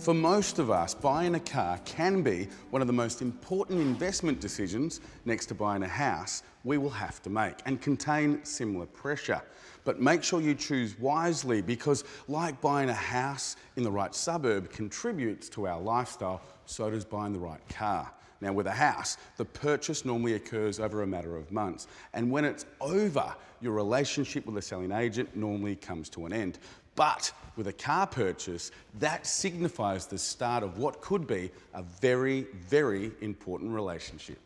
For most of us, buying a car can be one of the most important investment decisions next to buying a house we will have to make and contain similar pressure. But make sure you choose wisely because like buying a house in the right suburb contributes to our lifestyle, so does buying the right car. Now with a house, the purchase normally occurs over a matter of months. And when it's over, your relationship with the selling agent normally comes to an end. But with a car purchase, that signifies the start of what could be a very, very important relationship.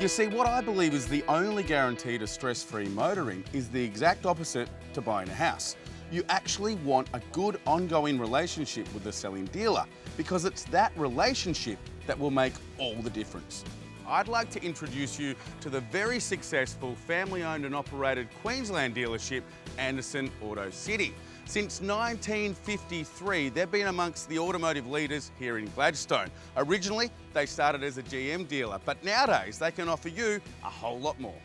You see, what I believe is the only guarantee to stress-free motoring is the exact opposite to buying a house. You actually want a good ongoing relationship with the selling dealer because it's that relationship that will make all the difference. I'd like to introduce you to the very successful family owned and operated Queensland dealership, Anderson Auto City. Since 1953, they've been amongst the automotive leaders here in Gladstone. Originally, they started as a GM dealer, but nowadays they can offer you a whole lot more.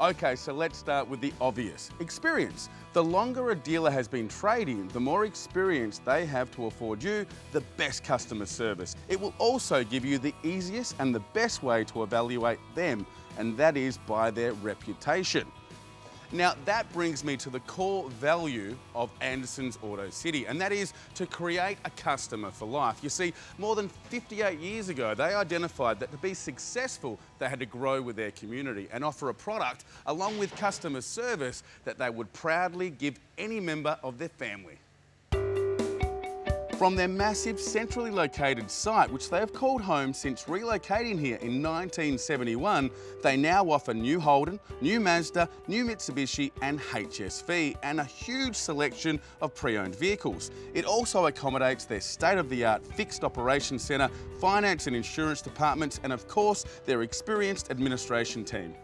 Okay, so let's start with the obvious. Experience. The longer a dealer has been trading, the more experience they have to afford you the best customer service. It will also give you the easiest and the best way to evaluate them, and that is by their reputation. Now that brings me to the core value of Anderson's Auto City, and that is to create a customer for life. You see, more than 58 years ago, they identified that to be successful, they had to grow with their community and offer a product along with customer service that they would proudly give any member of their family. From their massive centrally located site, which they have called home since relocating here in 1971, they now offer new Holden, new Mazda, new Mitsubishi and HSV and a huge selection of pre-owned vehicles. It also accommodates their state-of-the-art fixed operations centre, finance and insurance departments and of course their experienced administration team.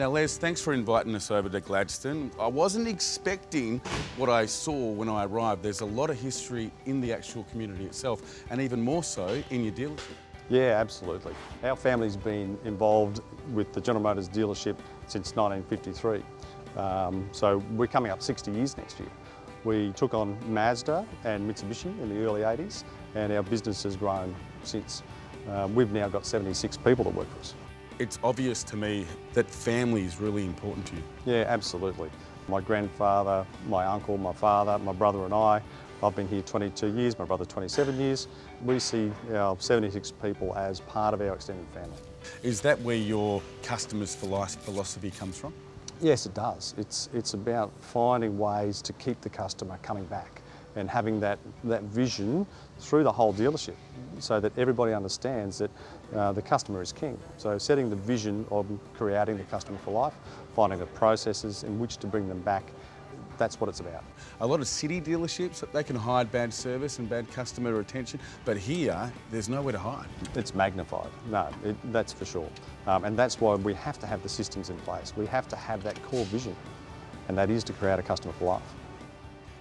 Now, Les, thanks for inviting us over to Gladstone. I wasn't expecting what I saw when I arrived. There's a lot of history in the actual community itself, and even more so in your dealership. Yeah, absolutely. Our family's been involved with the General Motors dealership since 1953. Um, so we're coming up 60 years next year. We took on Mazda and Mitsubishi in the early 80s, and our business has grown since. Um, we've now got 76 people that work for us it's obvious to me that family is really important to you. Yeah, absolutely. My grandfather, my uncle, my father, my brother and I, I've been here 22 years, my brother 27 years. We see our 76 people as part of our extended family. Is that where your customers for life philosophy comes from? Yes, it does. It's, it's about finding ways to keep the customer coming back and having that, that vision through the whole dealership so that everybody understands that uh, the customer is king. So setting the vision of creating the customer for life, finding the processes in which to bring them back, that's what it's about. A lot of city dealerships, they can hide bad service and bad customer retention, but here, there's nowhere to hide. It's magnified, no, it, that's for sure. Um, and that's why we have to have the systems in place. We have to have that core vision, and that is to create a customer for life.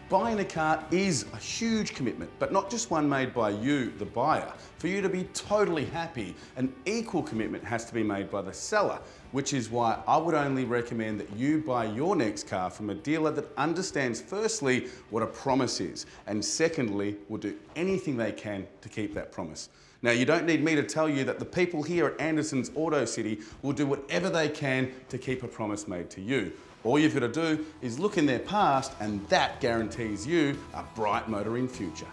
Buying a car is a huge commitment, but not just one made by you, the buyer. For you to be totally happy, an equal commitment has to be made by the seller, which is why I would only recommend that you buy your next car from a dealer that understands firstly what a promise is, and secondly, will do anything they can to keep that promise. Now, you don't need me to tell you that the people here at Anderson's Auto City will do whatever they can to keep a promise made to you. All you've got to do is look in their past and that guarantees you a bright motoring future.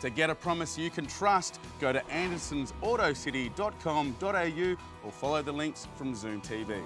To get a promise you can trust, go to andersonsautocity.com.au or follow the links from Zoom TV.